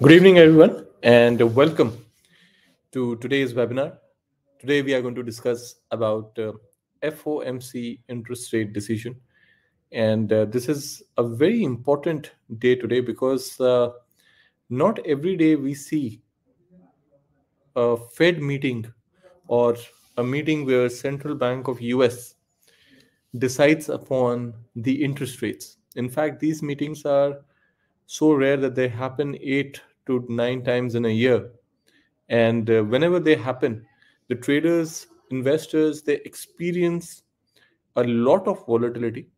Good evening, everyone, and welcome to today's webinar. Today, we are going to discuss about uh, FOMC interest rate decision. And uh, this is a very important day today because uh, not every day we see a Fed meeting or a meeting where Central Bank of US decides upon the interest rates. In fact, these meetings are so rare that they happen eight to nine times in a year. And uh, whenever they happen, the traders, investors, they experience a lot of volatility,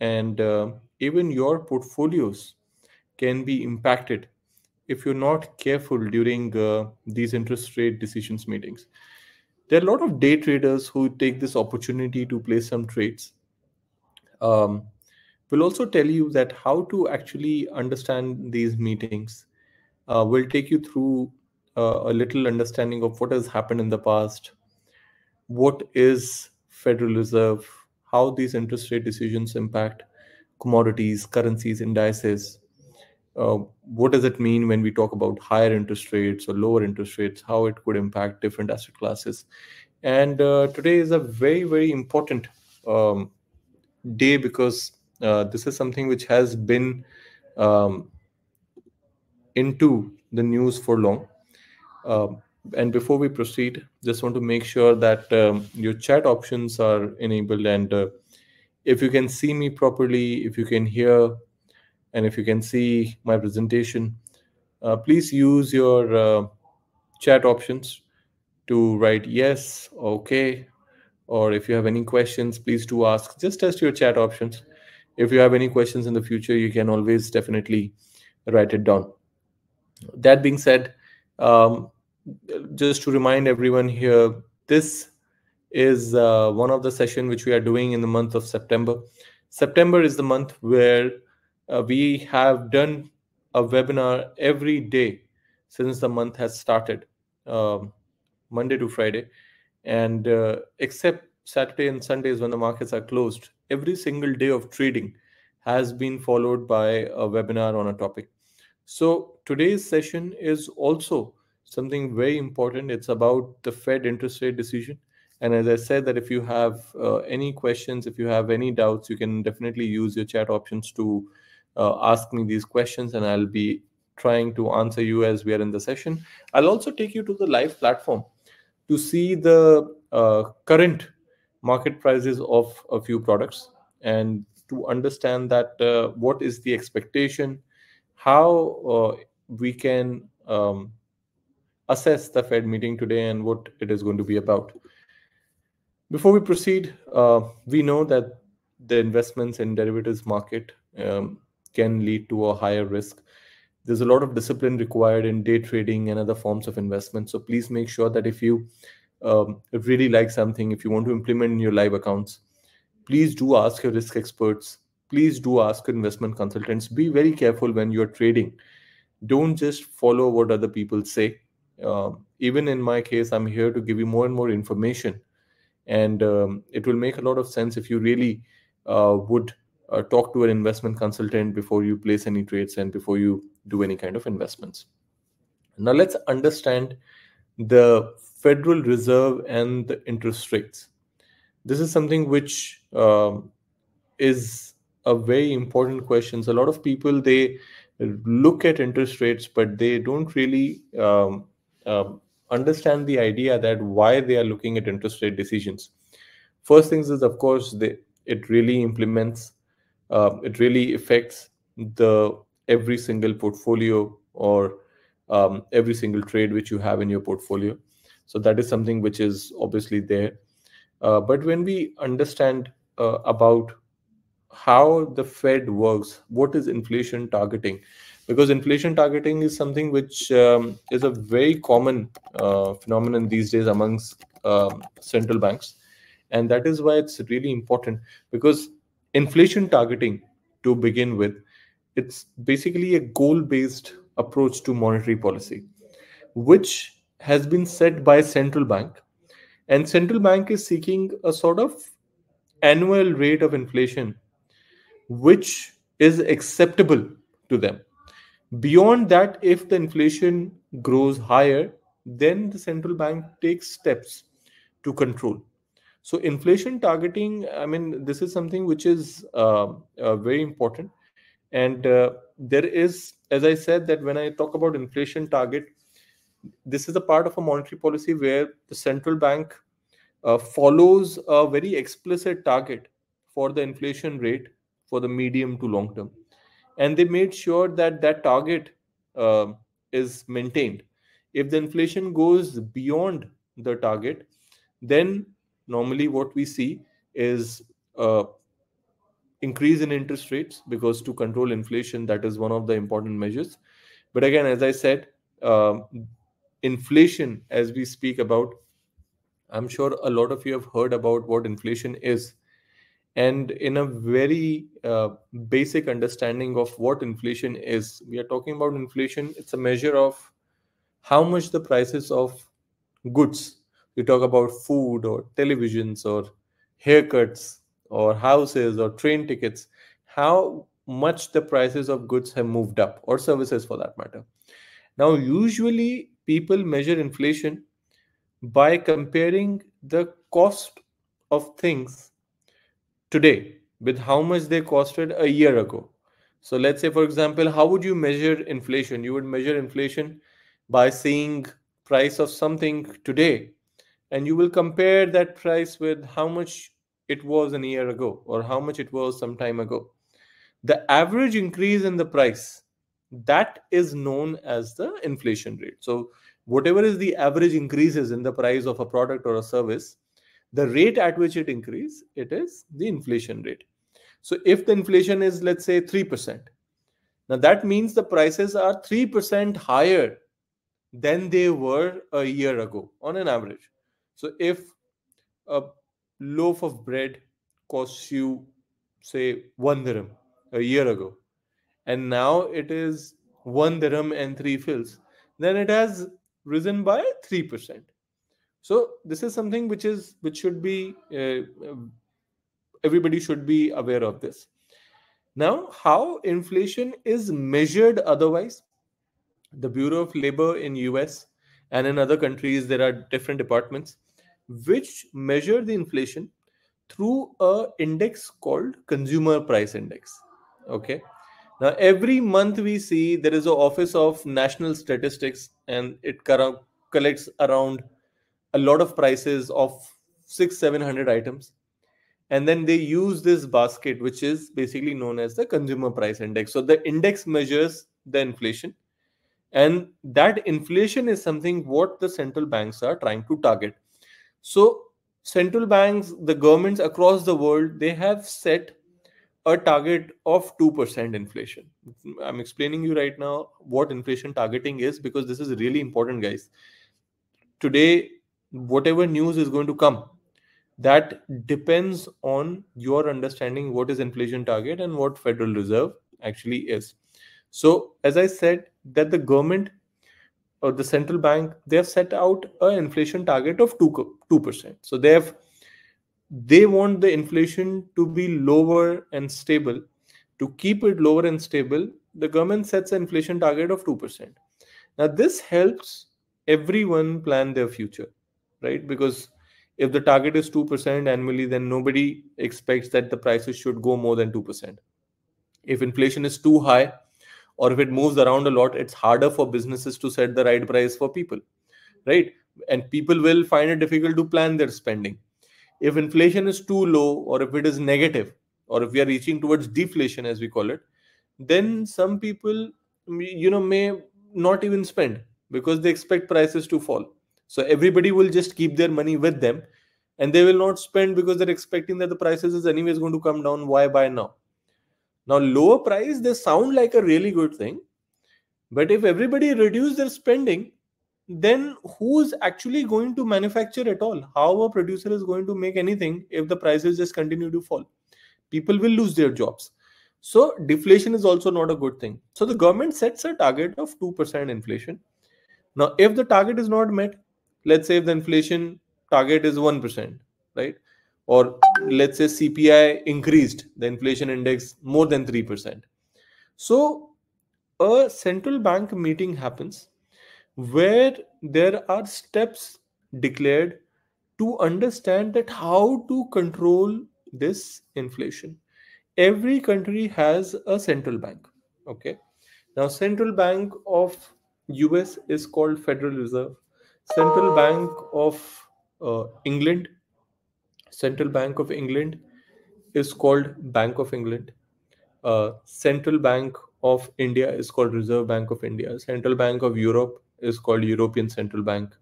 and uh, even your portfolios can be impacted if you're not careful during uh, these interest rate decisions meetings. There are a lot of day traders who take this opportunity to place some trades. Um, we'll also tell you that how to actually understand these meetings uh, we'll take you through uh, a little understanding of what has happened in the past, what is Federal Reserve, how these interest rate decisions impact commodities, currencies, indices. Uh, what does it mean when we talk about higher interest rates or lower interest rates, how it could impact different asset classes. And uh, today is a very, very important um, day because uh, this is something which has been um, into the news for long. Uh, and before we proceed, just want to make sure that um, your chat options are enabled. And uh, if you can see me properly, if you can hear, and if you can see my presentation, uh, please use your uh, chat options to write yes, okay, or if you have any questions, please do ask. Just test your chat options. If you have any questions in the future, you can always definitely write it down that being said, um, just to remind everyone here, this is uh, one of the session which we are doing in the month of September. September is the month where uh, we have done a webinar every day since the month has started, um, Monday to Friday, and uh, except Saturday and Sundays when the markets are closed, every single day of trading has been followed by a webinar on a topic. So today's session is also something very important. It's about the Fed interest rate decision. And as I said, that if you have uh, any questions, if you have any doubts, you can definitely use your chat options to uh, ask me these questions, and I'll be trying to answer you as we are in the session. I'll also take you to the live platform to see the uh, current market prices of a few products and to understand that uh, what is the expectation how uh, we can um, assess the Fed meeting today and what it is going to be about. Before we proceed, uh, we know that the investments in derivatives market um, can lead to a higher risk. There's a lot of discipline required in day trading and other forms of investment. So please make sure that if you um, really like something, if you want to implement in your live accounts, please do ask your risk experts please do ask your investment consultants be very careful when you're trading don't just follow what other people say. Uh, even in my case i'm here to give you more and more information. And um, it will make a lot of sense if you really uh, would uh, talk to an investment consultant before you place any trades and before you do any kind of investments. Now let's understand the federal reserve and the interest rates. This is something which um, is a very important question. So a lot of people they look at interest rates, but they don't really um, um, understand the idea that why they are looking at interest rate decisions. First things is of course they, it really implements, uh, it really affects the every single portfolio or um, every single trade which you have in your portfolio. So that is something which is obviously there. Uh, but when we understand uh, about how the Fed works. What is inflation targeting? Because inflation targeting is something which um, is a very common uh, phenomenon these days amongst um, central banks, and that is why it's really important. Because inflation targeting, to begin with, it's basically a goal-based approach to monetary policy, which has been set by central bank, and central bank is seeking a sort of annual rate of inflation which is acceptable to them Beyond that, if the inflation grows higher, then the central bank takes steps to control. So, inflation targeting, I mean, this is something which is uh, uh, very important. And uh, there is, as I said, that when I talk about inflation target, this is a part of a monetary policy where the central bank uh, follows a very explicit target for the inflation rate for the medium to long term. And they made sure that that target uh, is maintained. If the inflation goes beyond the target then normally what we see is uh, increase in interest rates because to control inflation that is one of the important measures. But again as i said uh, inflation as we speak about i'm sure a lot of you have heard about what inflation is and in a very uh, basic understanding of what inflation is we are talking about inflation. It's a measure of how much the prices of goods. We talk about food or televisions or haircuts or houses or train tickets how much the prices of goods have moved up or services for that matter. Now usually people measure inflation by comparing the cost of things today with how much they costed a year ago. So let's say, for example, how would you measure inflation? You would measure inflation by seeing price of something today, and you will compare that price with how much it was a year ago or how much it was some time ago. The average increase in the price that is known as the inflation rate. So whatever is the average increases in the price of a product or a service, the rate at which it increase it is the inflation rate. So if the inflation is let's say 3% now that means the prices are 3% higher than they were a year ago on an average. So if a loaf of bread costs you say 1 dirham a year ago and now it is 1 dirham and 3 fils then it has risen by 3% so this is something which is which should be uh, everybody should be aware of this. Now how inflation is measured otherwise? The bureau of labor in us and in other countries there are different departments which measure the inflation through a index called consumer price index okay? Now every month we see there is an office of national statistics and it collects around a lot of prices of six, seven hundred items. And then they use this basket, which is basically known as the consumer price index. So the index measures the inflation. And that inflation is something what the central banks are trying to target. So central banks, the governments across the world, they have set a target of 2% inflation. I'm explaining you right now what inflation targeting is because this is really important, guys. Today, whatever news is going to come that depends on your understanding what is inflation target and what federal reserve actually is. So as i said that the government or the central bank they have set out an inflation target of 2 2% so they have they want the inflation to be lower and stable. To keep it lower and stable the government sets an inflation target of 2% now this helps everyone plan their future right? Because if the target is 2% annually, then nobody expects that the prices should go more than 2%. If inflation is too high, or if it moves around a lot, it's harder for businesses to set the right price for people, right? And people will find it difficult to plan their spending. If inflation is too low, or if it is negative, or if we are reaching towards deflation, as we call it, then some people, you know, may not even spend because they expect prices to fall so everybody will just keep their money with them and they will not spend because they're expecting that the prices is anyways going to come down. Why buy now? Now, lower price, they sound like a really good thing. But if everybody reduce their spending, then who's actually going to manufacture at all? How a producer is going to make anything if the prices just continue to fall? People will lose their jobs. So deflation is also not a good thing. So the government sets a target of 2% inflation. Now, if the target is not met, let's say if the inflation target is 1%, right? Or let's say CPI increased the inflation index more than 3%. So a central bank meeting happens where there are steps declared to understand that how to control this inflation every country has a central bank okay now central bank of us is called federal reserve central bank of uh, england central bank of england is called bank of england. Uh, central bank of india is called reserve bank of india. Central bank of europe is called european central bank.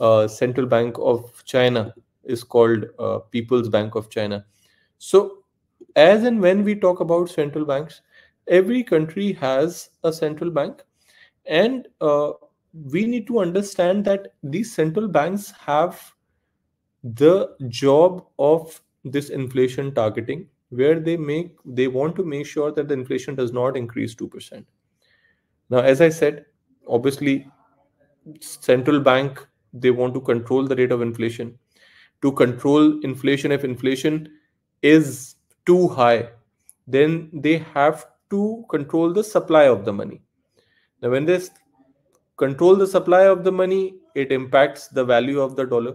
Uh, central bank of china is called uh, people's bank of china. So as and when we talk about central banks every country has a central bank and uh, we need to understand that these central banks have the job of this inflation targeting where they make they want to make sure that the inflation does not increase 2% now as i said obviously central bank they want to control the rate of inflation. To control inflation if inflation is too high then they have to control the supply of the money. Now when they control the supply of the money it impacts the value of the dollar.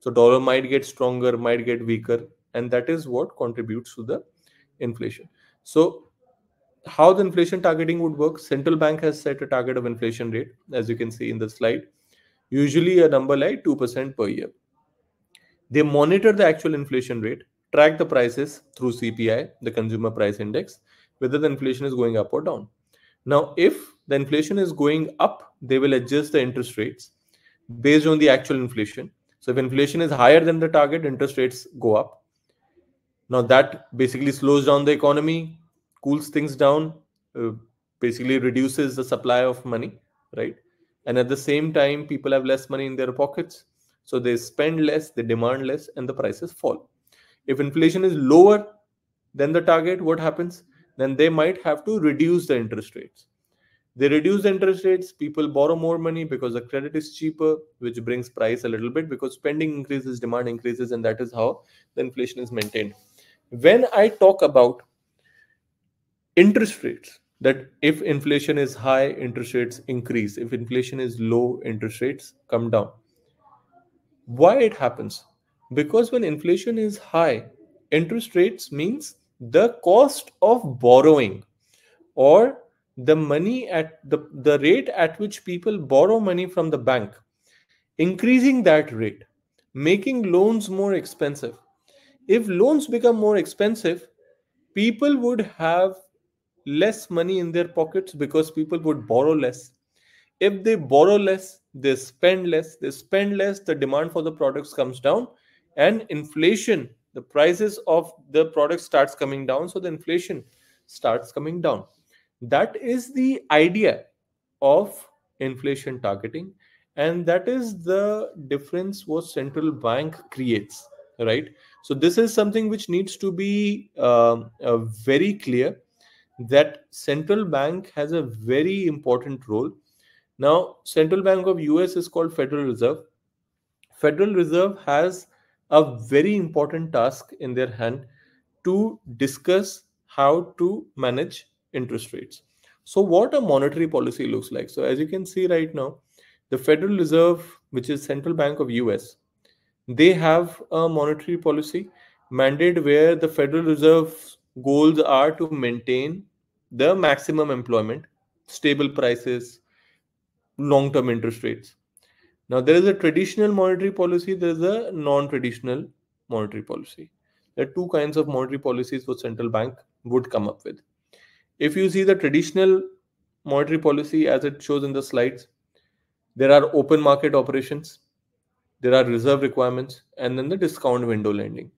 So dollar might get stronger might get weaker and that is what contributes to the inflation. So how the inflation targeting would work? Central bank has set a target of inflation rate as you can see in the slide. Usually a number like 2% per year. They monitor the actual inflation rate track the prices through cpi the consumer price index whether the inflation is going up or down now if the inflation is going up they will adjust the interest rates based on the actual inflation so if inflation is higher than the target interest rates go up now that basically slows down the economy, cools things down, uh, basically reduces the supply of money, right? And at the same time, people have less money in their pockets. So they spend less, they demand less, and the prices fall. If inflation is lower than the target, what happens? Then they might have to reduce the interest rates. They reduce the interest rates, people borrow more money because the credit is cheaper, which brings price a little bit because spending increases, demand increases, and that is how the inflation is maintained when I talk about interest rates, that if inflation is high, interest rates increase. If inflation is low, interest rates come down. Why it happens? Because when inflation is high, interest rates means the cost of borrowing or the money at the, the rate at which people borrow money from the bank, increasing that rate, making loans more expensive if loans become more expensive, people would have less money in their pockets because people would borrow less. If they borrow less, they spend less. They spend less, the demand for the products comes down, and inflation, the prices of the products starts coming down. So the inflation starts coming down. That is the idea of inflation targeting, and that is the difference what central bank creates right so this is something which needs to be uh, uh, very clear that central bank has a very important role now central bank of us is called federal reserve federal reserve has a very important task in their hand to discuss how to manage interest rates so what a monetary policy looks like so as you can see right now the federal reserve which is central bank of us they have a monetary policy mandate where the Federal Reserve goals are to maintain the maximum employment, stable prices, long term interest rates. Now, there is a traditional monetary policy, there is a non traditional monetary policy. There are two kinds of monetary policies what central bank would come up with. If you see the traditional monetary policy as it shows in the slides, there are open market operations there are reserve requirements, and then the discount window lending.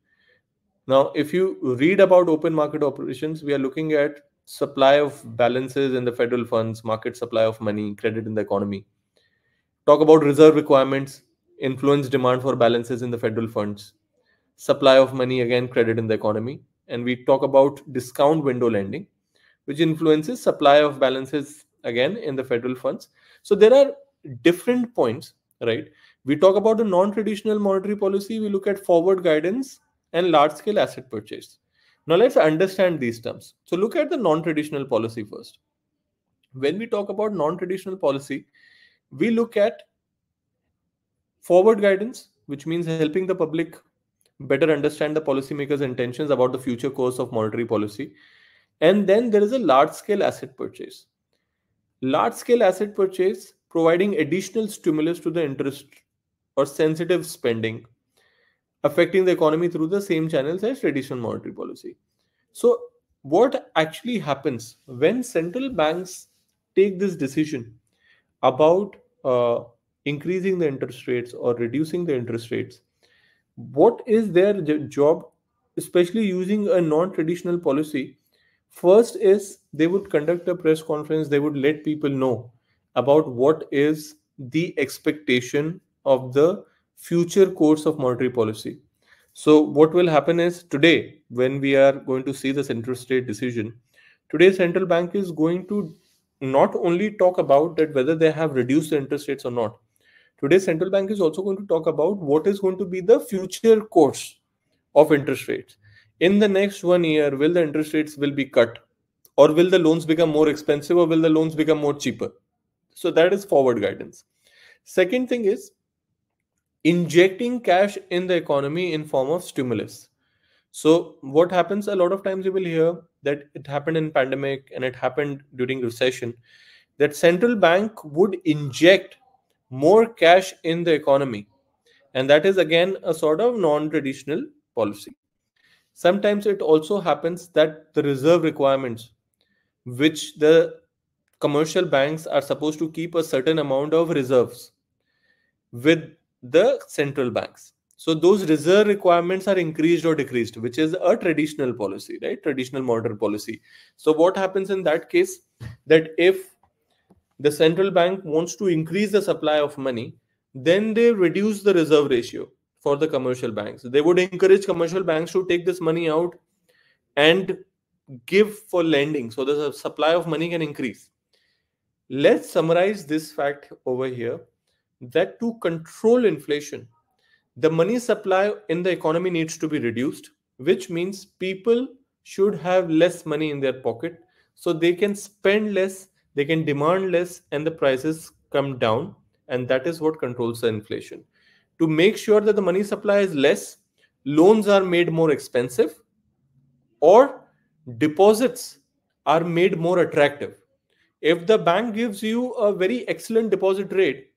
Now, if you read about open market operations, we are looking at supply of balances in the federal funds, market supply of money, credit in the economy. Talk about reserve requirements, influence demand for balances in the federal funds, supply of money, again, credit in the economy. And we talk about discount window lending, which influences supply of balances again in the federal funds. So there are different points, right? We talk about the non-traditional monetary policy. We look at forward guidance and large-scale asset purchase. Now let's understand these terms. So look at the non-traditional policy first. when we talk about non-traditional policy we look at forward guidance which means helping the public better understand the policymakers intentions about the future course of monetary policy. And then there is a large scale asset purchase. Large scale asset purchase providing additional stimulus to the interest or sensitive spending affecting the economy through the same channels as traditional monetary policy. So what actually happens when central banks take this decision about uh, increasing the interest rates or reducing the interest rates what is their job especially using a non-traditional policy? First is they would conduct a press conference. They would let people know about what is the expectation of the future course of monetary policy. So what will happen is today when we are going to see this interest rate decision today central bank is going to not only talk about that whether they have reduced the interest rates or not. Today central bank is also going to talk about what is going to be the future course of interest rates. In the next one year will the interest rates will be cut? Or will the loans become more expensive or will the loans become more cheaper? So that is forward guidance. Second thing is injecting cash in the economy in form of stimulus. So what happens? A lot of times you will hear that it happened in pandemic and it happened during recession that central bank would inject more cash in the economy. And that is again a sort of non-traditional policy. Sometimes it also happens that the reserve requirements which the commercial banks are supposed to keep a certain amount of reserves with the central banks so those reserve requirements are increased or decreased which is a traditional policy right traditional monetary policy so what happens in that case that if the central bank wants to increase the supply of money, then they reduce the reserve ratio for the commercial banks. They would encourage commercial banks to take this money out and give for lending so the supply of money can increase. Let's summarize this fact over here that to control inflation, the money supply in the economy needs to be reduced, which means people should have less money in their pocket. So they can spend less they can demand less and the prices come down. And that is what controls the inflation. To make sure that the money supply is less loans are made more expensive or deposits are made more attractive. If the bank gives you a very excellent deposit rate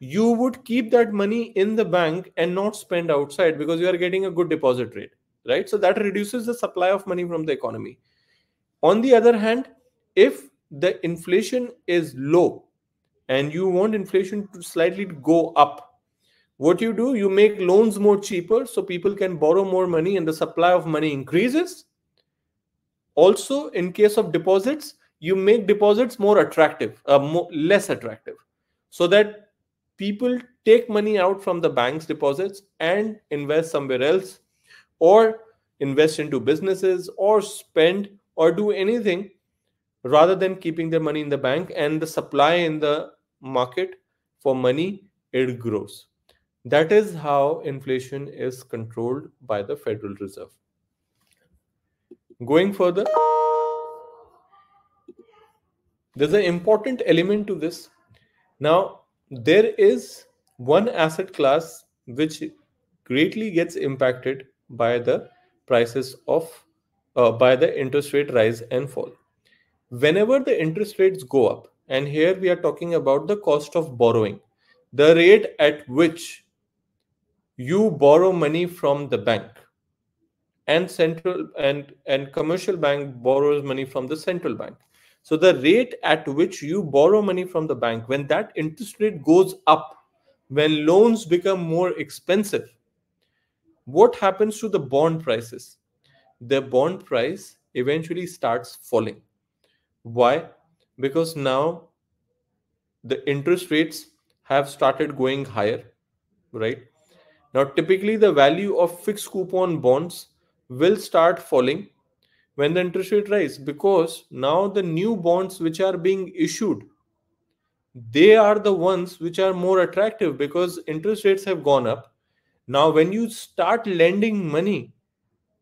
you would keep that money in the bank and not spend outside because you are getting a good deposit rate right? So that reduces the supply of money from the economy. On the other hand if the inflation is low and you want inflation to slightly go up what you do you make loans more cheaper so people can borrow more money and the supply of money increases. Also in case of deposits you make deposits more attractive uh, more, less attractive so that people take money out from the bank's deposits and invest somewhere else or invest into businesses or spend or do anything rather than keeping their money in the bank and the supply in the market for money it grows. That is how inflation is controlled by the federal reserve. Going further there's an important element to this. Now there is one asset class which greatly gets impacted by the prices of uh, by the interest rate rise and fall. Whenever the interest rates go up, and here we are talking about the cost of borrowing, the rate at which you borrow money from the bank and central and and commercial bank borrows money from the central bank so the rate at which you borrow money from the bank when that interest rate goes up when loans become more expensive what happens to the bond prices the bond price eventually starts falling why? Because now the interest rates have started going higher, right? Now, typically, the value of fixed coupon bonds will start falling when the interest rate rise because now the new bonds which are being issued they are the ones which are more attractive because interest rates have gone up. Now when you start lending money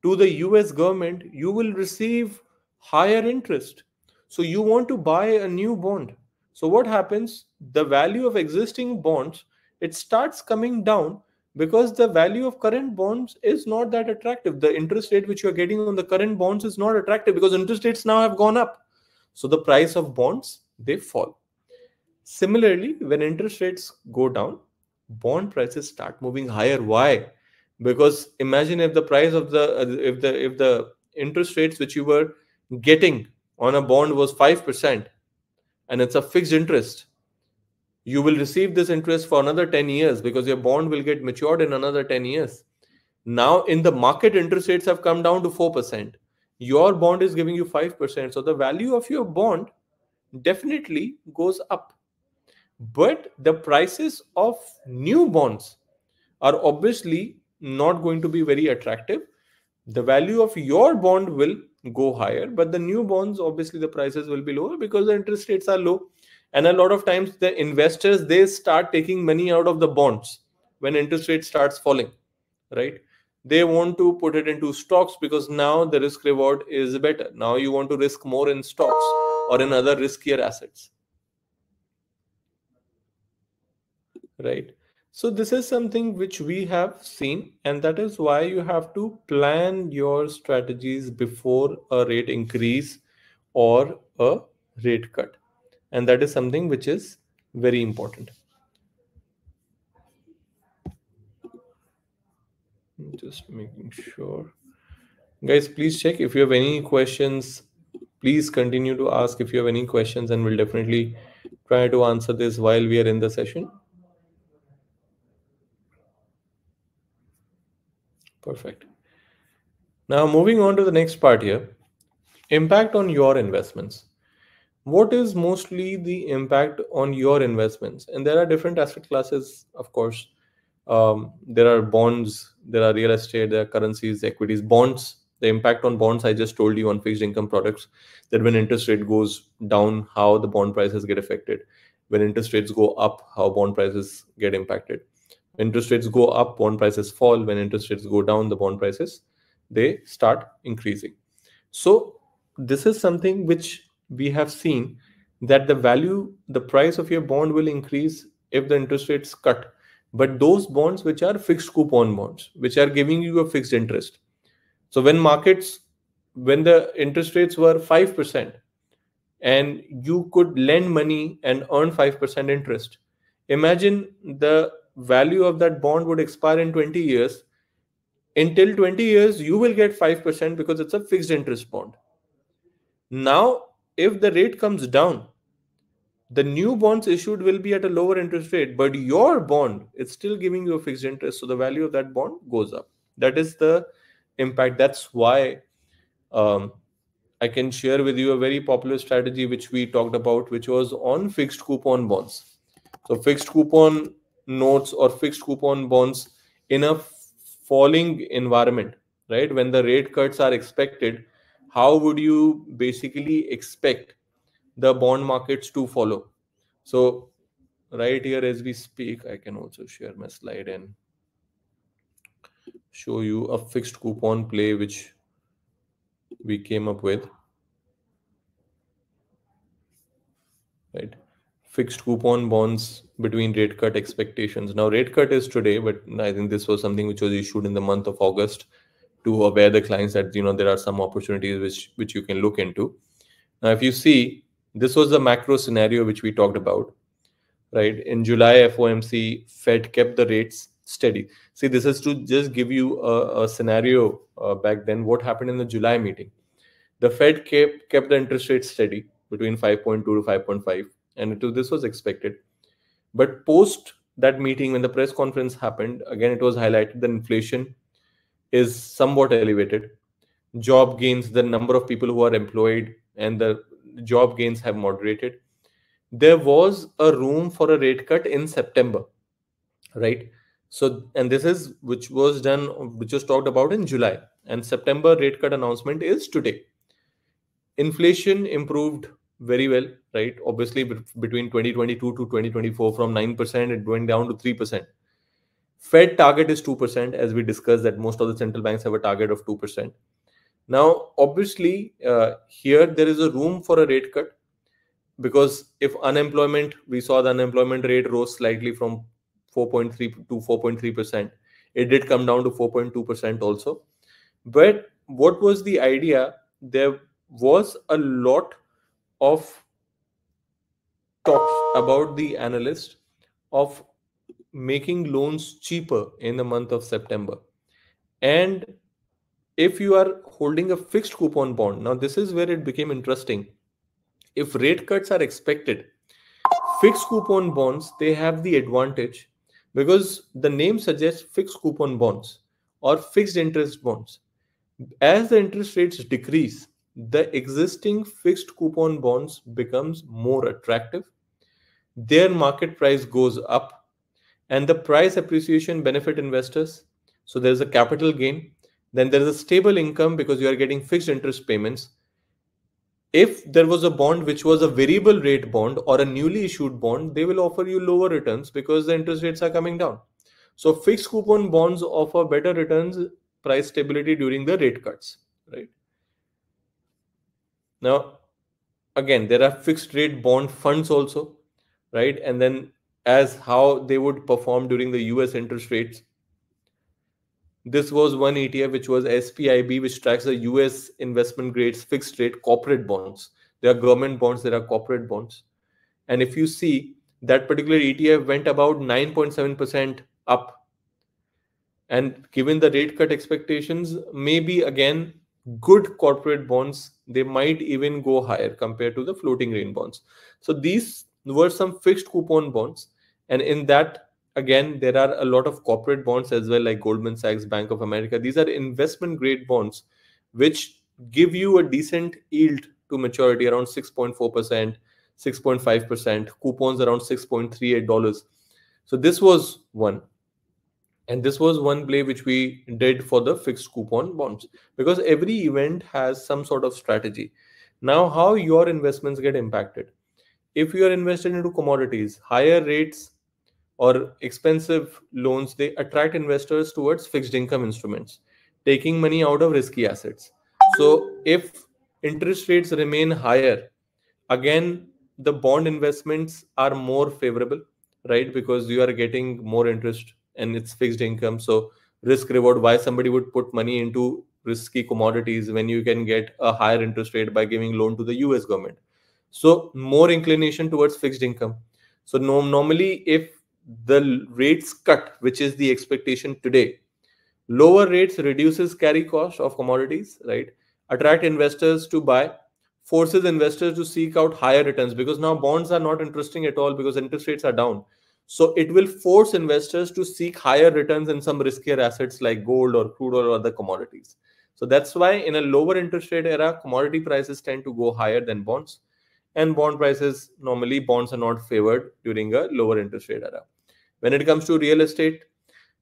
to the us government you will receive higher interest. So you want to buy a new bond. So what happens? The value of existing bonds it starts coming down because the value of current bonds is not that attractive. The interest rate which you are getting on the current bonds is not attractive because interest rates now have gone up. So the price of bonds they fall. Similarly when interest rates go down bond prices start moving higher. Why? Because imagine if the price of the uh, if the if the interest rates which you were getting on a bond was 5% and it's a fixed interest you will receive this interest for another 10 years because your bond will get matured in another 10 years. Now in the market interest rates have come down to 4% your bond is giving you 5% so the value of your bond definitely goes up. But the prices of new bonds are obviously not going to be very attractive. The value of your bond will go higher but the new bonds obviously the prices will be lower because the interest rates are low and a lot of times the investors they start taking money out of the bonds when interest rate starts falling right? They want to put it into stocks because now the risk reward is better. Now you want to risk more in stocks or in other riskier assets. Right? So this is something which we have seen and that is why you have to plan your strategies before a rate increase or a rate cut and that is something which is very important. Just making sure. Guys please check. If you have any questions please continue to ask. If you have any questions and we'll definitely try to answer this while we are in the session. Perfect. Now moving on to the next part here. Impact on your investments what is mostly the impact on your investments? And there are different asset classes of course. Um, there are bonds there are real estate there are currencies equities bonds. The impact on bonds i just told you on fixed income products that when interest rate goes down how the bond prices get affected. When interest rates go up how bond prices get impacted. When interest rates go up bond prices fall. When interest rates go down the bond prices they start increasing. So this is something which we have seen that the value, the price of your bond will increase if the interest rates cut. But those bonds which are fixed coupon bonds, which are giving you a fixed interest. So when markets, when the interest rates were 5% and you could lend money and earn 5% interest, imagine the value of that bond would expire in 20 years. Until 20 years, you will get 5% because it's a fixed interest bond. Now, if the rate comes down, the new bonds issued will be at a lower interest rate, but your bond is still giving you a fixed interest. So the value of that bond goes up. That is the impact. That's why um, I can share with you a very popular strategy which we talked about, which was on fixed coupon bonds. So fixed coupon notes or fixed coupon bonds in a falling environment, right? When the rate cuts are expected, how would you basically expect the bond markets to follow? So right here as we speak i can also share my slide and show you a fixed coupon play which we came up with. Right? Fixed coupon bonds between rate cut expectations. Now rate cut is today but i think this was something which was issued in the month of august to aware the clients that you know there are some opportunities which which you can look into. Now if you see this was the macro scenario which we talked about right? In july fomc fed kept the rates steady. See this is to just give you a, a scenario uh, back then what happened in the july meeting. The fed kept kept the interest rate steady between 5.2 to 5.5 and it, this was expected. But post that meeting when the press conference happened again it was highlighted that inflation is somewhat elevated. Job gains, the number of people who are employed and the job gains have moderated. There was a room for a rate cut in September, right? So, and this is which was done, which was talked about in July, and September rate cut announcement is today. Inflation improved very well, right? Obviously, between 2022 to 2024, from 9%, it went down to 3%. Fed target is 2%, as we discussed that most of the central banks have a target of 2%. Now, obviously, uh, here there is a room for a rate cut because if unemployment, we saw the unemployment rate rose slightly from 4.3 to 4.3 percent. It did come down to 4.2 percent also. But what was the idea? There was a lot of talks about the analyst of making loans cheaper in the month of September. And if you are holding a fixed coupon bond, now this is where it became interesting. If rate cuts are expected, fixed coupon bonds they have the advantage because the name suggests fixed coupon bonds or fixed interest bonds. As the interest rates decrease, the existing fixed coupon bonds becomes more attractive. Their market price goes up and the price appreciation benefit investors. So there's a capital gain. Then there is a stable income because you are getting fixed interest payments. If there was a bond which was a variable rate bond or a newly issued bond, they will offer you lower returns because the interest rates are coming down. So fixed coupon bonds offer better returns, price stability during the rate cuts, right? Now, again, there are fixed rate bond funds also, right? And then as how they would perform during the US interest rates. This was one ETF which was SPIB, which tracks the US investment grades fixed rate corporate bonds. There are government bonds, there are corporate bonds. And if you see that particular ETF went about 9.7% up. And given the rate cut expectations, maybe again good corporate bonds they might even go higher compared to the floating rate bonds so these were some fixed coupon bonds. And in that again there are a lot of corporate bonds as well like goldman sachs bank of america. These are investment grade bonds which give you a decent yield to maturity around 6.4% 6.5% coupons around 6.38 dollars. So this was one. And this was one play which we did for the fixed coupon bonds because every event has some sort of strategy. Now how your investments get impacted if you are invested into commodities higher rates or expensive loans they attract investors towards fixed income instruments taking money out of risky assets. So if interest rates remain higher again the bond investments are more favorable right? Because you are getting more interest and it's fixed income. So risk reward why somebody would put money into risky commodities when you can get a higher interest rate by giving loan to the us government so more inclination towards fixed income so no, normally if the rates cut which is the expectation today lower rates reduces carry cost of commodities right attract investors to buy forces investors to seek out higher returns because now bonds are not interesting at all because interest rates are down so it will force investors to seek higher returns in some riskier assets like gold or crude or other commodities. So that's why in a lower interest rate era, commodity prices tend to go higher than bonds. And bond prices, normally bonds are not favored during a lower interest rate era. When it comes to real estate,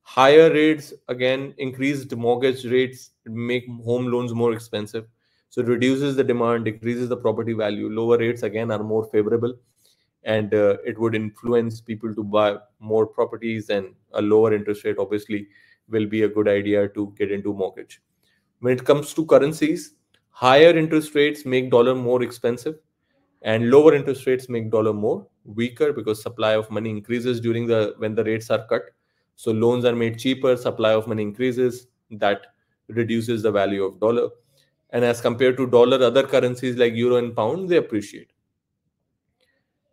higher rates, again, increased mortgage rates make home loans more expensive. So it reduces the demand, decreases the property value. Lower rates, again, are more favorable and uh, it would influence people to buy more properties and a lower interest rate obviously will be a good idea to get into mortgage when it comes to currencies higher interest rates make dollar more expensive and lower interest rates make dollar more weaker because supply of money increases during the when the rates are cut. So loans are made cheaper supply of money increases that reduces the value of dollar. And as compared to dollar other currencies like euro and pound they appreciate.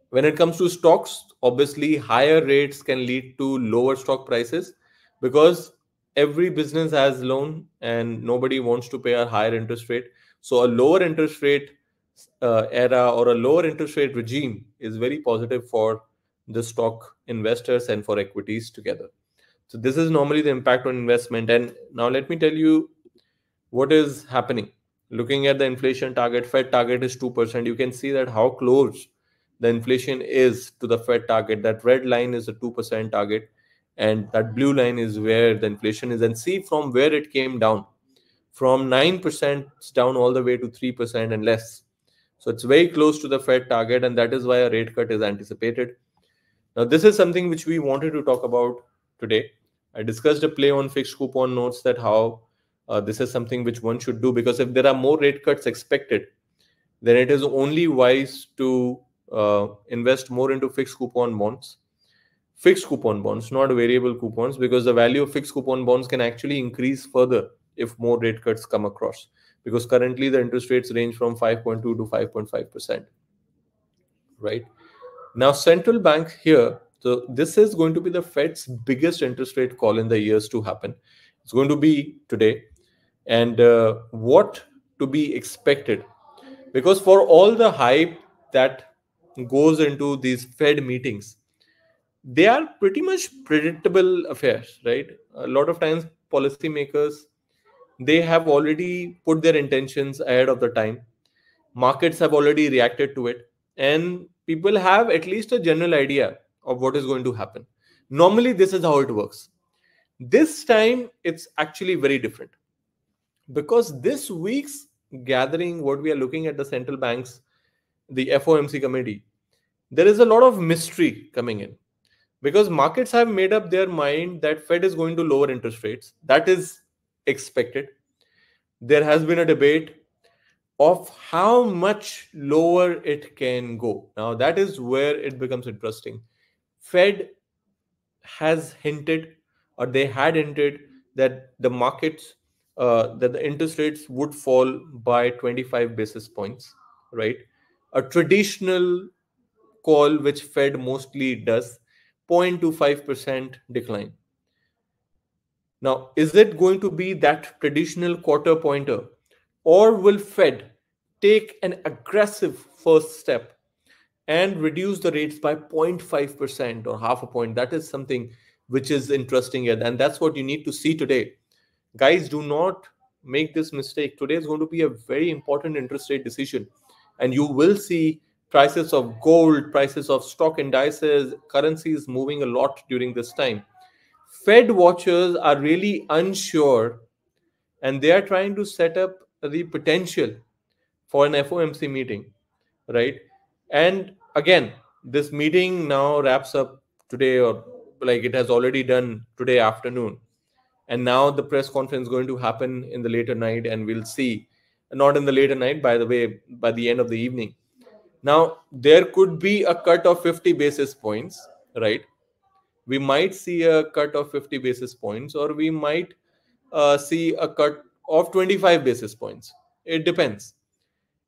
When it comes to stocks obviously higher rates can lead to lower stock prices because every business has loan and nobody wants to pay a higher interest rate. So a lower interest rate uh, era or a lower interest rate regime is very positive for the stock investors and for equities together so this is normally the impact on investment and now let me tell you what is happening looking at the inflation target fed target is 2% you can see that how close the inflation is to the Fed target. That red line is a 2% target, and that blue line is where the inflation is. And see from where it came down from 9% down all the way to 3% and less. So it's very close to the Fed target, and that is why a rate cut is anticipated. Now, this is something which we wanted to talk about today. I discussed a play on fixed coupon notes that how uh, this is something which one should do because if there are more rate cuts expected, then it is only wise to uh, invest more into fixed coupon bonds fixed coupon bonds, not variable coupons, because the value of fixed coupon bonds can actually increase further if more rate cuts come across. Because currently the interest rates range from 5.2 to 5.5%. Right now, central bank here. So this is going to be the Fed's biggest interest rate call in the years to happen. It's going to be today, and uh, what to be expected, because for all the hype that goes into these Fed meetings, they are pretty much predictable affairs, right? A lot of times, policymakers they have already put their intentions ahead of the time. Markets have already reacted to it, and people have at least a general idea of what is going to happen. Normally, this is how it works. This time, it's actually very different because this week's gathering, what we are looking at the central banks, the FOMC committee, there is a lot of mystery coming in because markets have made up their mind that Fed is going to lower interest rates. That is expected. There has been a debate of how much lower it can go. Now, that is where it becomes interesting. Fed has hinted, or they had hinted, that the markets, uh, that the interest rates would fall by 25 basis points, right? A traditional call, which Fed mostly does, 0.25% decline. Now, is it going to be that traditional quarter pointer, or will Fed take an aggressive first step and reduce the rates by 0.5% or half a point? That is something which is interesting, and that's what you need to see today. Guys, do not make this mistake. Today is going to be a very important interest rate decision, and you will see prices of gold, prices of stock indices, currencies moving a lot during this time. Fed watchers are really unsure and they are trying to set up the potential for an FOMC meeting, right? And again, this meeting now wraps up today, or like it has already done today afternoon. And now the press conference is going to happen in the later night, and we'll see. Not in the later night, by the way, by the end of the evening now, there could be a cut of 50 basis points, right? We might see a cut of 50 basis points, or we might uh, see a cut of 25 basis points. It depends.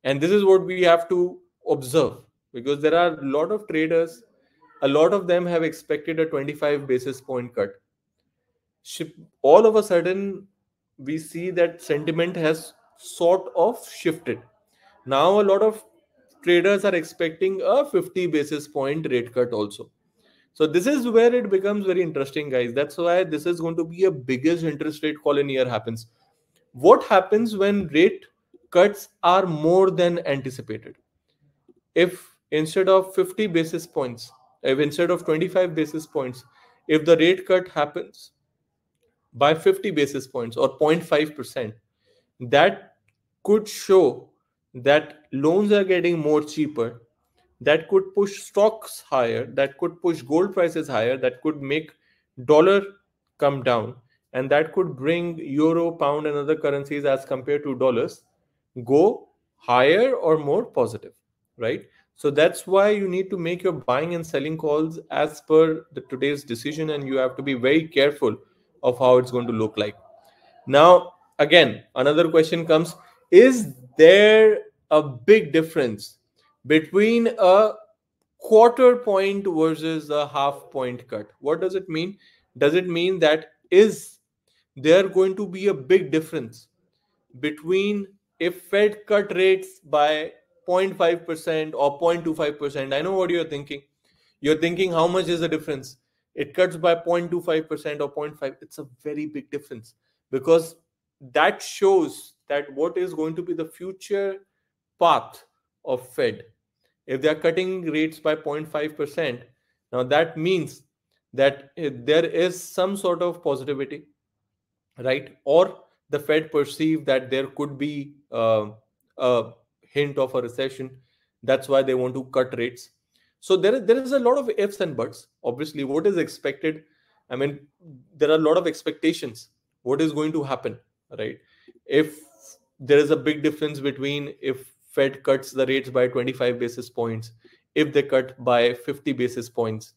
And this is what we have to observe because there are a lot of traders, a lot of them have expected a 25 basis point cut. All of a sudden, we see that sentiment has sort of shifted. Now, a lot of traders are expecting a 50 basis point rate cut also. So this is where it becomes very interesting, guys. That's why this is going to be a biggest interest rate call in year happens. What happens when rate cuts are more than anticipated? If instead of 50 basis points, if instead of 25 basis points, if the rate cut happens by 50 basis points or 0.5%, that could show that loans are getting more cheaper that could push stocks higher that could push gold prices higher that could make dollar come down and that could bring euro pound and other currencies as compared to dollars go higher or more positive right? So that's why you need to make your buying and selling calls as per the today's decision and you have to be very careful of how it's going to look like. Now again another question comes is there a big difference between a quarter point versus a half point cut. What does it mean? Does it mean that is there going to be a big difference between if Fed cut rates by 0.5% or 0.25%? I know what you're thinking. You're thinking how much is the difference? It cuts by 0.25% or 0.5. It's a very big difference because that shows that what is going to be the future path of Fed. If they are cutting rates by 0.5%, now that means that there is some sort of positivity, right? Or the Fed perceive that there could be uh, a hint of a recession. That's why they want to cut rates. So there, there is a lot of ifs and buts. Obviously, what is expected? I mean, there are a lot of expectations. What is going to happen, right? if there is a big difference between if Fed cuts the rates by 25 basis points, if they cut by 50 basis points,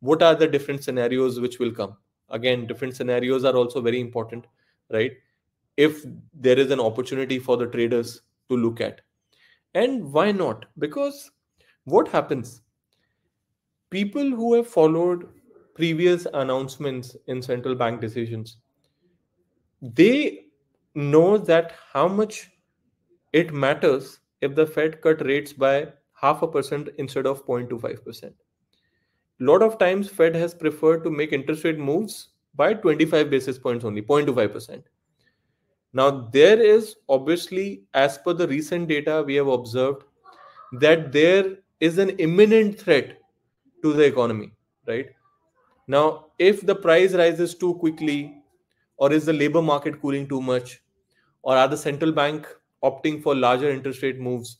what are the different scenarios which will come? Again, different scenarios are also very important, right? If there is an opportunity for the traders to look at. And why not? Because what happens? People who have followed previous announcements in central bank decisions, they know that how much it matters if the Fed cut rates by half a percent instead of 0.25%. A lot of times, Fed has preferred to make interest rate moves by 25 basis points only, 0.25%. Now, there is obviously, as per the recent data we have observed, that there is an imminent threat to the economy, right? Now, if the price rises too quickly, or is the labor market cooling too much, or are the central bank opting for larger interest rate moves?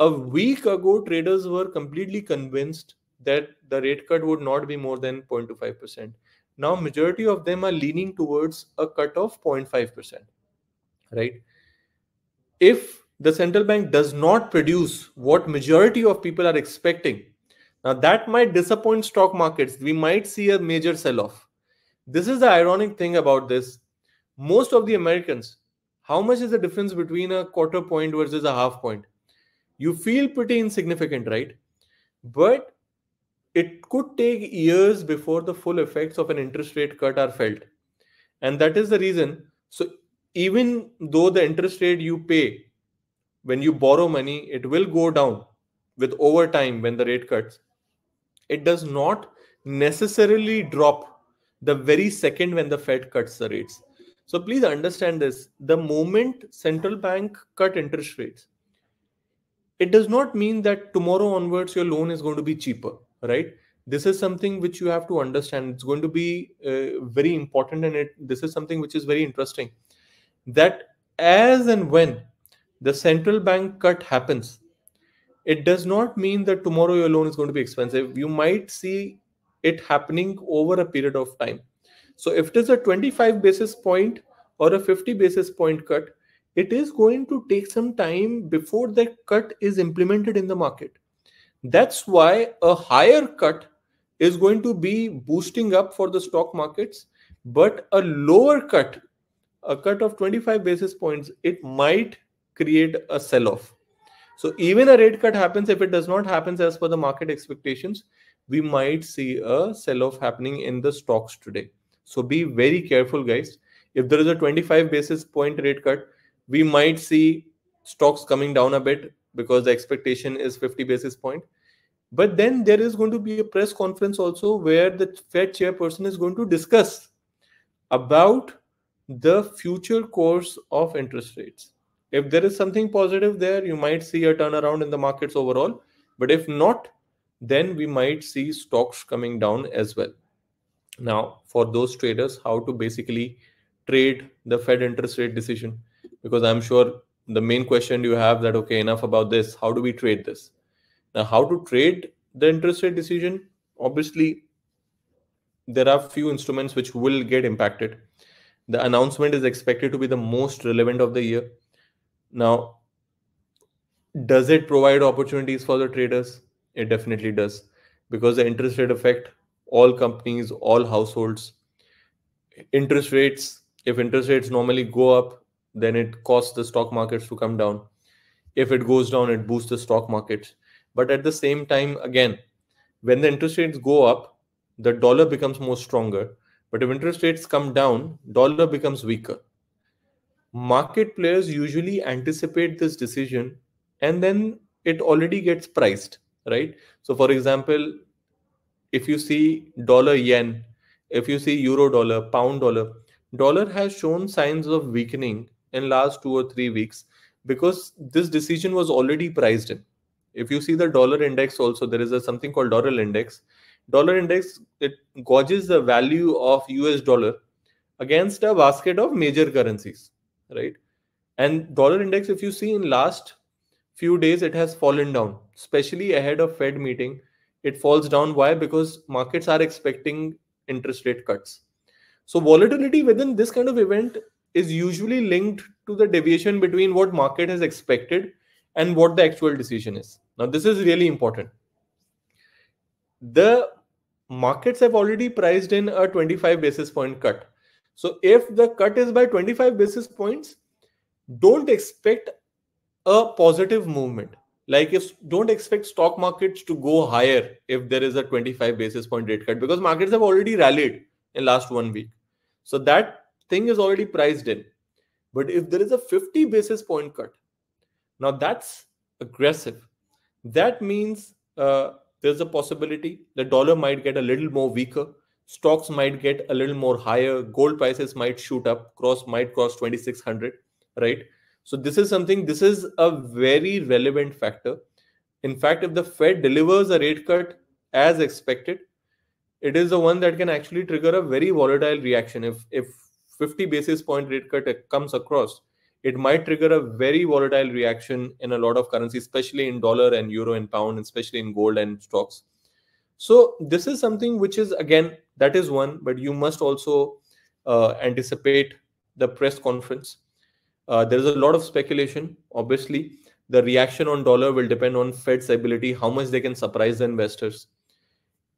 A week ago, traders were completely convinced that the rate cut would not be more than 0.25%. Now, majority of them are leaning towards a cut of 0.5%. Right? If the central bank does not produce what majority of people are expecting, now that might disappoint stock markets. We might see a major sell-off. This is the ironic thing about this. Most of the Americans, how much is the difference between a quarter point versus a half point? You feel pretty insignificant, right? But it could take years before the full effects of an interest rate cut are felt. And that is the reason. So, even though the interest rate you pay when you borrow money, it will go down with over time when the rate cuts. It does not necessarily drop the very second when the Fed cuts the rates. So please understand this. The moment central bank cut interest rates, it does not mean that tomorrow onwards your loan is going to be cheaper, right? This is something which you have to understand. It's going to be uh, very important, and it this is something which is very interesting. That as and when the central bank cut happens, it does not mean that tomorrow your loan is going to be expensive. You might see it happening over a period of time. So if it is a 25 basis point or a 50 basis point cut, it is going to take some time before that cut is implemented in the market. That's why a higher cut is going to be boosting up for the stock markets, but a lower cut, a cut of 25 basis points, it might create a sell off. So even a rate cut happens if it does not happen as per the market expectations, we might see a sell off happening in the stocks today. So be very careful, guys. If there is a 25 basis point rate cut, we might see stocks coming down a bit because the expectation is 50 basis point. But then there is going to be a press conference also where the Fed chairperson is going to discuss about the future course of interest rates. If there is something positive there, you might see a turnaround in the markets overall. But if not, then we might see stocks coming down as well. Now, for those traders, how to basically trade the Fed interest rate decision? Because I'm sure the main question you have that, okay, enough about this. How do we trade this? Now, how to trade the interest rate decision? Obviously, there are few instruments which will get impacted. The announcement is expected to be the most relevant of the year. Now, does it provide opportunities for the traders? It definitely does because the interest rate effect all companies, all households. Interest rates, if interest rates normally go up, then it costs the stock markets to come down. If it goes down, it boosts the stock markets. But at the same time, again, when the interest rates go up, the dollar becomes more stronger. But if interest rates come down, dollar becomes weaker. Market players usually anticipate this decision and then it already gets priced, right? So, for example, if you see dollar yen, if you see euro dollar, pound dollar, dollar has shown signs of weakening in last two or three weeks because this decision was already priced in. If you see the dollar index also, there is a something called dollar index. Dollar index it gauges the value of US dollar against a basket of major currencies, right? And dollar index, if you see in last few days, it has fallen down, especially ahead of Fed meeting it falls down. Why? Because markets are expecting interest rate cuts. So volatility within this kind of event is usually linked to the deviation between what market has expected and what the actual decision is. Now, this is really important. The markets have already priced in a 25 basis point cut. So, if the cut is by 25 basis points, don't expect a positive movement. Like, if don't expect stock markets to go higher if there is a 25 basis point rate cut because markets have already rallied in last one week. So that thing is already priced in. But if there is a 50 basis point cut, now that's aggressive. That means uh, there's a possibility the dollar might get a little more weaker, stocks might get a little more higher, gold prices might shoot up, cross might cross 2600, right? So this is something. This is a very relevant factor. In fact, if the Fed delivers a rate cut as expected, it is the one that can actually trigger a very volatile reaction. If if 50 basis point rate cut comes across, it might trigger a very volatile reaction in a lot of currencies, especially in dollar and euro and pound, especially in gold and stocks. So this is something which is again that is one, but you must also uh, anticipate the press conference. Uh, there is a lot of speculation. Obviously, the reaction on dollar will depend on Fed's ability, how much they can surprise the investors.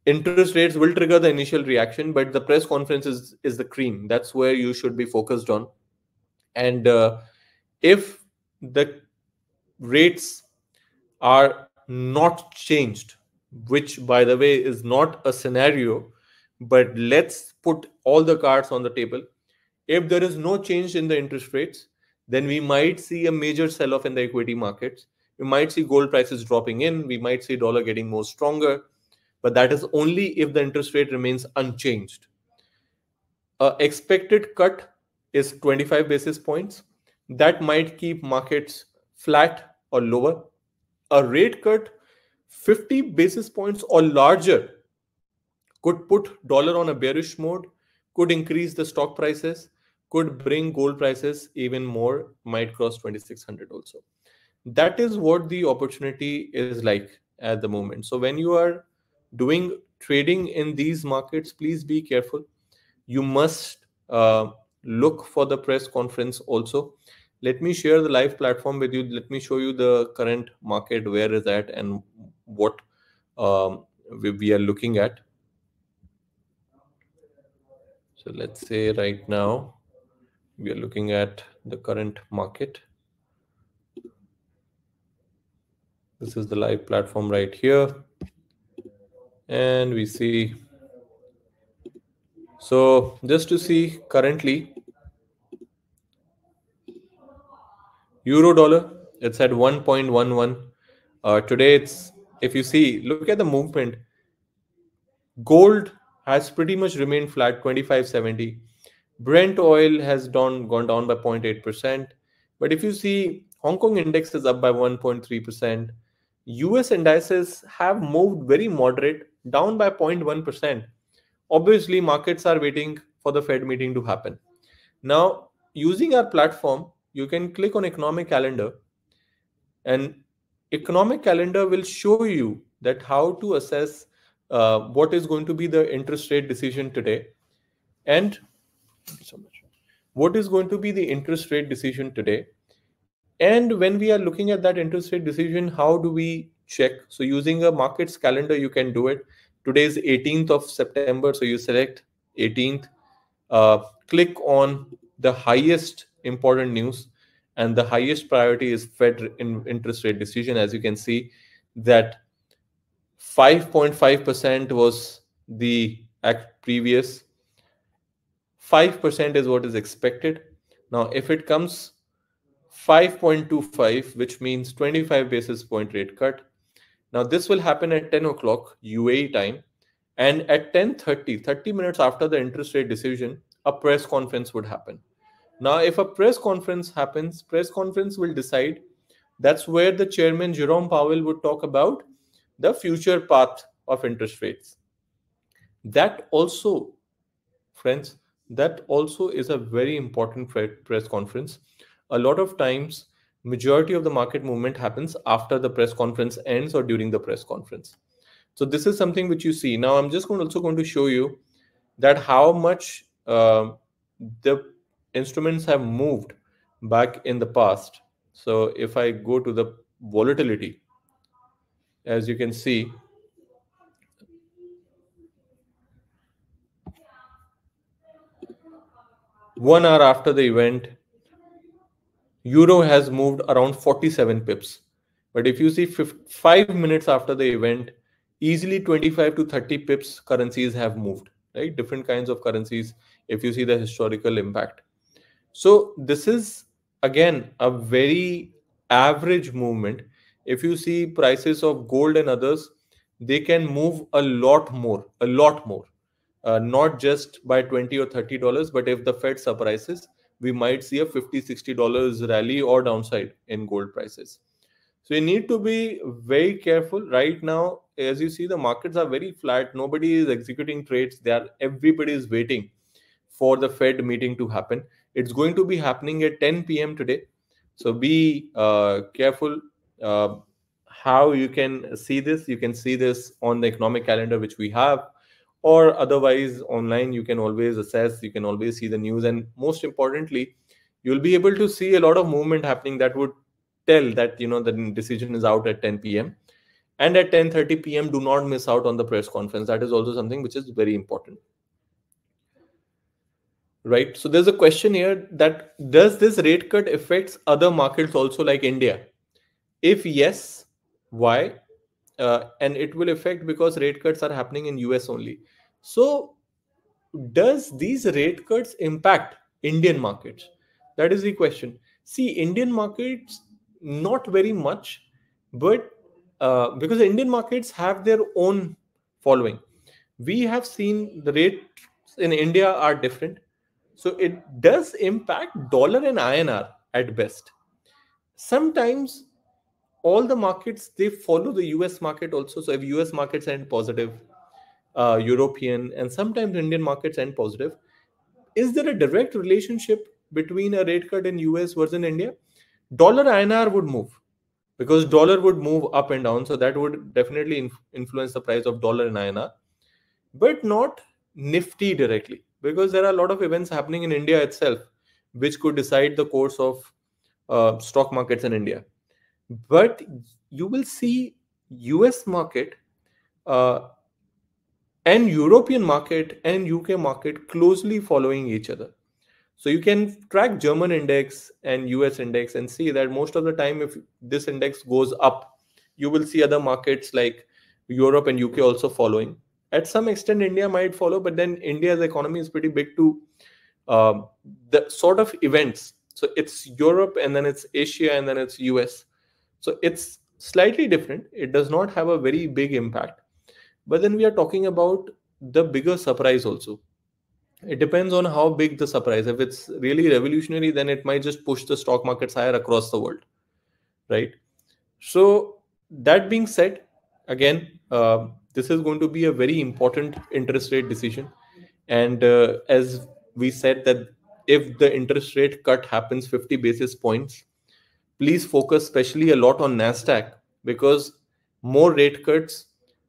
Interest rates will trigger the initial reaction but the press conference is is the cream. That's where you should be focused on. And uh, if the rates are not changed which by the way is not a scenario but let's put all the cards on the table. If there is no change in the interest rates then we might see a major sell off in the equity markets we might see gold prices dropping in we might see dollar getting more stronger but that is only if the interest rate remains unchanged. A expected cut is 25 basis points. That might keep markets flat or lower. A rate cut 50 basis points or larger could put dollar on a bearish mode, could increase the stock prices, could bring gold prices even more, might cross 2600 also. That is what the opportunity is like at the moment. So when you are doing trading in these markets, please be careful. You must uh, look for the press conference also. Let me share the live platform with you. Let me show you the current market, where is that, and what um, we, we are looking at. So let's say right now we are looking at the current market. This is the live platform right here. And we see so just to see currently euro dollar it's at 1.11 uh, today it's if you see look at the movement. Gold has pretty much remained flat 2570 brent oil has done gone down by 0.8% but if you see hong kong index is up by 1.3% us indices have moved very moderate down by 0.1%. Obviously, markets are waiting for the Fed meeting to happen. Now, using our platform, you can click on economic calendar and economic calendar will show you that how to assess uh, what is going to be the interest rate decision today and so much. What is going to be the interest rate decision today? And when we are looking at that interest rate decision how do we check? So using a markets calendar you can do it. Today is 18th of september so you select 18th uh, click on the highest important news and the highest priority is fed in interest rate decision. As you can see that 5.5% was the previous 5% is what is expected now if it comes 5.25 which means 25 basis point rate cut now this will happen at 10 o'clock UAE time, and at 10:30, 30 minutes after the interest rate decision, a press conference would happen. Now, if a press conference happens, press conference will decide. That's where the chairman Jerome Powell would talk about the future path of interest rates. That also, friends, that also is a very important press conference. A lot of times, majority of the market movement happens after the press conference ends or during the press conference so this is something which you see now i'm just going also going to show you that how much uh, the instruments have moved back in the past. So if I go to the volatility, as you can see, one hour after the event, Euro has moved around 47 pips. But if you see five minutes after the event, easily 25 to 30 pips currencies have moved, right? Different kinds of currencies, if you see the historical impact. So this is again a very average movement. If you see prices of gold and others, they can move a lot more, a lot more uh, not just by 20 or 30 dollars but if the fed surprises we might see a 50 60 dollars rally or downside in gold prices. So you need to be very careful. Right now as you see the markets are very flat. Nobody is executing trades. They are everybody is waiting for the fed meeting to happen. It's going to be happening at 10 p.m today. So be uh, careful uh, how you can see this. You can see this on the economic calendar which we have or otherwise online you can always assess you can always see the news. And most importantly you'll be able to see a lot of movement happening that would tell that you know the decision is out at 10 p.m and at 10:30 p.m do not miss out on the press conference. That is also something which is very important. Right? So there's a question here that does this rate cut affects other markets also like india? If yes why? Uh, and it will affect because rate cuts are happening in us only so does these rate cuts impact indian markets? That is the question. See indian markets not very much but uh, because the indian markets have their own following. We have seen the rates in india are different. So it does impact dollar and inr at best. Sometimes all the markets they follow the us market also. So if us markets end positive uh, european and sometimes indian markets end positive. Is there a direct relationship between a rate cut in us versus india? Dollar inr would move because dollar would move up and down. So that would definitely inf- influence the price of dollar and inr but not nifty directly because there are a lot of events happening in india itself which could decide the course of uh, stock markets in india. But you will see us market uh, and european market and uk market closely following each other so you can track german index and us index and see that most of the time if this index goes up you will see other markets like europe and uk also following at some extent india might follow but then india's economy is pretty big to uh, the sort of events so it's europe and then it's asia and then it's us so it's slightly different. It does not have a very big impact. But then we are talking about the bigger surprise also. It depends on how big the surprise. If it's really revolutionary, then it might just push the stock markets higher across the world. Right. So, that being said, again, uh, this is going to be a very important interest rate decision. And uh, as we said, that if the interest rate cut happens 50 basis points, please focus especially a lot on Nasdaq because more rate cuts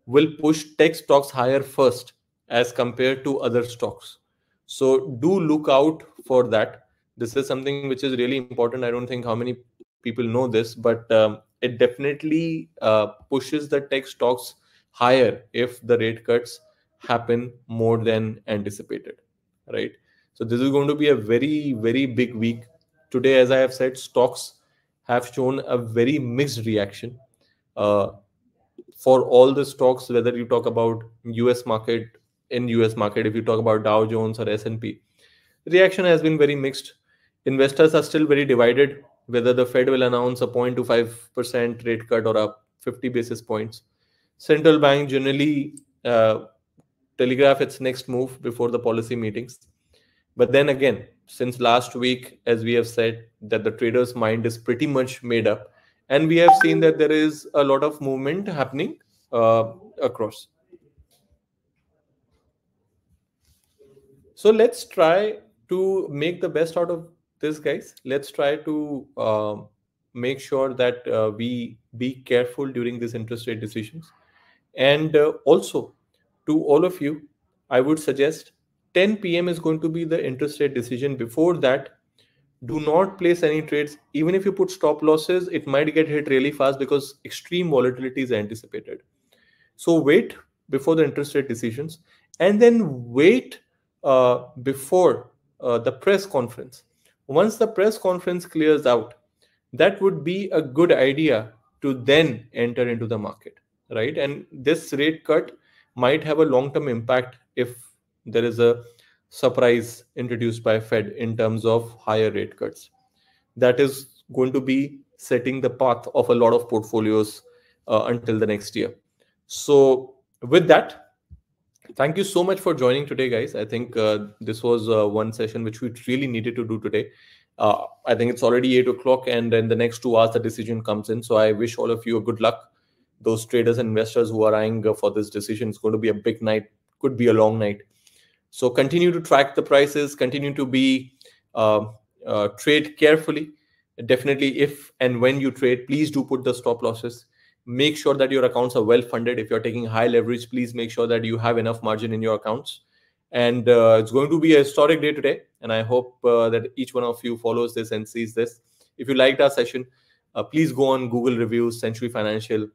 will push tech stocks higher first as compared to other stocks. So do look out for that. This is something which is really important. I don't think how many people know this, but um, it definitely uh, pushes the tech stocks higher if the rate cuts happen more than anticipated, right? So this is going to be a very very big week today. As I have said, stocks have shown a very mixed reaction uh, for all the stocks whether you talk about us market in us market if you talk about dow jones or s&p reaction has been very mixed investors are still very divided whether the fed will announce a 0.25% rate cut or a 50 basis points central bank generally uh, telegraph its next move before the policy meetings but then again since last week, as we have said, that the trader's mind is pretty much made up. And we have seen that there is a lot of movement happening uh, across. So let's try to make the best out of this, guys. Let's try to uh, make sure that uh, we be careful during these interest rate decisions. And uh, also, to all of you, I would suggest 10 p.m. is going to be the interest rate decision. Before that, do not place any trades. Even if you put stop losses, it might get hit really fast because extreme volatility is anticipated. So wait before the interest rate decisions and then wait uh, before uh, the press conference. Once the press conference clears out, that would be a good idea to then enter into the market, right? And this rate cut might have a long term impact if there is a surprise introduced by Fed in terms of higher rate cuts. That is going to be setting the path of a lot of portfolios uh, until the next year. So, with that, thank you so much for joining today, guys. I think uh, this was uh, one session which we really needed to do today. Uh, I think it's already eight o'clock, and in the next two hours, the decision comes in. So, I wish all of you a good luck. Those traders and investors who are eyeing uh, for this decision, it's going to be a big night, could be a long night. So, continue to track the prices, continue to be uh, uh, trade carefully. Definitely, if and when you trade, please do put the stop losses. Make sure that your accounts are well funded. If you're taking high leverage please make sure that you have enough margin in your accounts. And uh, it's going to be a historic day today and i hope uh, that each one of you follows this and sees this. If you liked our session uh, please go on google reviews century financial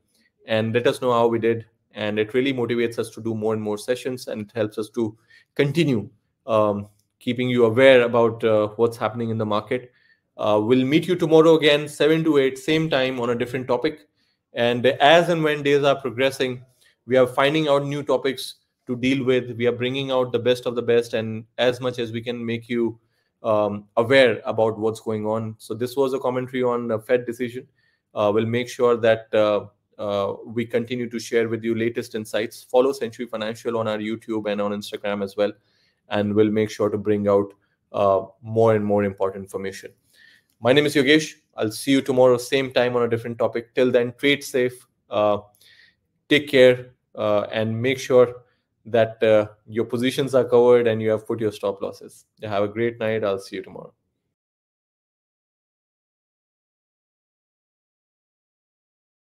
and let us know how we did and it really motivates us to do more and more sessions and it helps us to continue um, keeping you aware about uh, what's happening in the market uh, we'll meet you tomorrow again 7 to 8 same time on a different topic and as and when days are progressing, we are finding out new topics to deal with. We are bringing out the best of the best, and as much as we can make you um, aware about what's going on. So this was a commentary on the Fed decision. Uh, we'll make sure that uh, we continue to share with you latest insights. Follow Century Financial on our YouTube and on Instagram as well, and we'll make sure to bring out uh, more and more important information. My name is Yogesh. I'll see you tomorrow, same time on a different topic. Till then, trade safe, uh, take care, uh, and make sure that uh, your positions are covered and you have put your stop losses. Have a great night. I'll see you tomorrow.